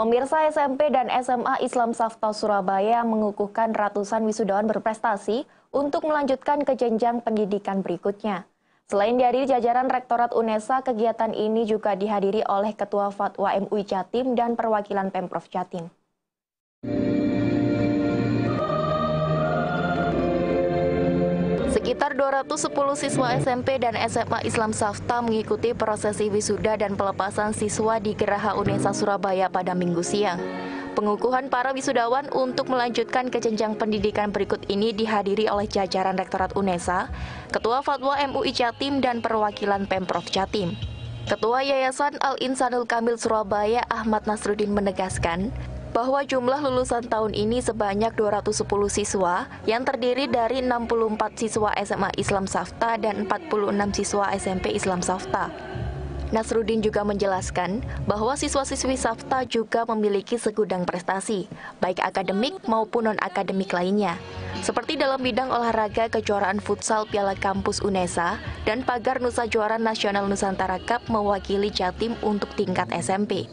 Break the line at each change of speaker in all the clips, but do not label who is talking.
Pemirsa SMP dan SMA Islam Safta Surabaya mengukuhkan ratusan wisudawan berprestasi untuk melanjutkan ke jenjang pendidikan berikutnya. Selain dari jajaran Rektorat UNESA, kegiatan ini juga dihadiri oleh Ketua Fatwa MUI Jatim dan perwakilan Pemprov Jatim. Sekitar 210 siswa SMP dan SMA Islam Safta mengikuti prosesi wisuda dan pelepasan siswa di Geraha Unesa Surabaya pada minggu siang. Pengukuhan para wisudawan untuk melanjutkan ke jenjang pendidikan berikut ini dihadiri oleh jajaran Rektorat UNESA, Ketua Fatwa MUI Jatim dan perwakilan Pemprov Jatim. Ketua Yayasan Al-Insanul Kamil Surabaya Ahmad Nasruddin menegaskan, bahwa jumlah lulusan tahun ini sebanyak 210 siswa yang terdiri dari 64 siswa SMA Islam Safta dan 46 siswa SMP Islam Safta. Nasruddin juga menjelaskan bahwa siswa-siswi Safta juga memiliki segudang prestasi, baik akademik maupun non-akademik lainnya. Seperti dalam bidang olahraga kejuaraan futsal Piala Kampus UNESA dan pagar Nusa Juara Nasional Nusantara Cup mewakili Jatim untuk tingkat SMP.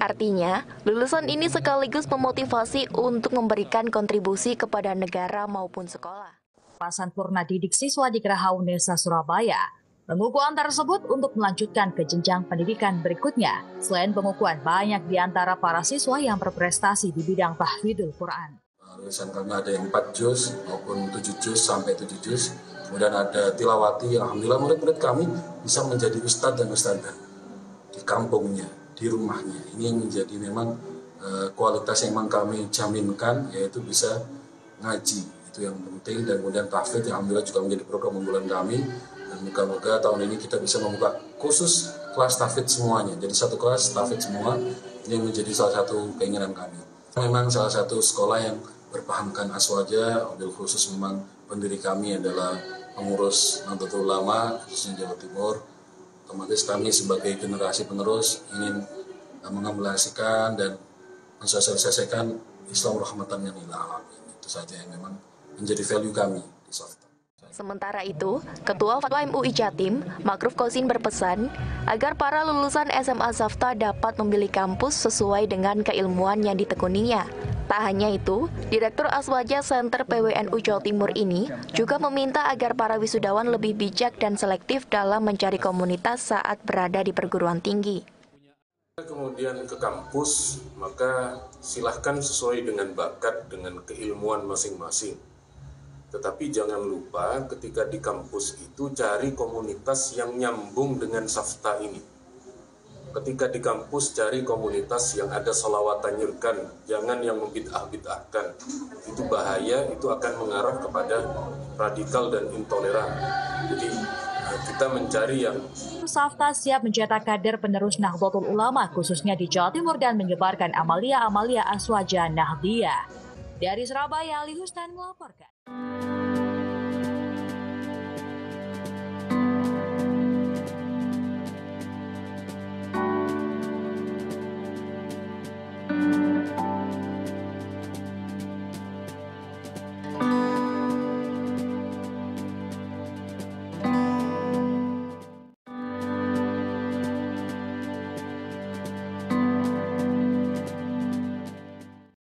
Artinya, lulusan ini sekaligus memotivasi untuk memberikan kontribusi kepada negara maupun sekolah.
Pasan Purna Didik Siswa di Geraha Unesa Surabaya Pengukuhan tersebut untuk melanjutkan ke jenjang pendidikan berikutnya. Selain pengukuhan, banyak di antara para siswa yang berprestasi di bidang tahfidul Quran.
Lulusan kami ada yang 4 juz maupun 7 juz sampai 7 juz. Kemudian ada tilawati, Alhamdulillah murid-murid kami bisa menjadi ustadz dan ustadzah di kampungnya di rumahnya. Ini yang menjadi memang uh, kualitas yang memang kami jaminkan yaitu bisa ngaji. Itu yang penting. Dan kemudian tahfidz yang alhamdulillah juga menjadi program unggulan kami. Dan moga-moga tahun ini kita bisa membuka khusus kelas tahfidz semuanya. Jadi satu kelas tahfidz semua ini menjadi salah satu keinginan kami. Memang salah satu sekolah yang berpahamkan aswaja mobil khusus memang pendiri kami adalah pengurus Nahdlatul Ulama khususnya Jawa Timur otomatis kami sebagai generasi penerus ingin mengambilasikan dan mensosialisasikan Islam rahmatan yang alamin. Itu saja yang memang menjadi value kami di Softa.
Sementara itu, Ketua Fatwa MUI Jatim, Makruf Kosin berpesan agar para lulusan SMA Safta dapat memilih kampus sesuai dengan keilmuan yang ditekuninya. Tak hanya itu, Direktur Aswaja Center PWNU Jawa Timur ini juga meminta agar para wisudawan lebih bijak dan selektif dalam mencari komunitas saat berada di perguruan tinggi.
Kemudian ke kampus, maka silahkan sesuai dengan bakat, dengan keilmuan masing-masing. Tetapi jangan lupa ketika di kampus itu cari komunitas yang nyambung dengan safta ini ketika di kampus cari komunitas yang ada salawat tanyurkan, jangan yang membid'ah-bid'ahkan. Itu bahaya, itu akan mengarah kepada radikal dan intoleran. Jadi eh, kita mencari yang
Safta siap mencetak kader penerus Nahdlatul Ulama khususnya di Jawa Timur dan menyebarkan amalia-amalia aswaja Nahdiyah. Dari Surabaya, Ali Hustan melaporkan.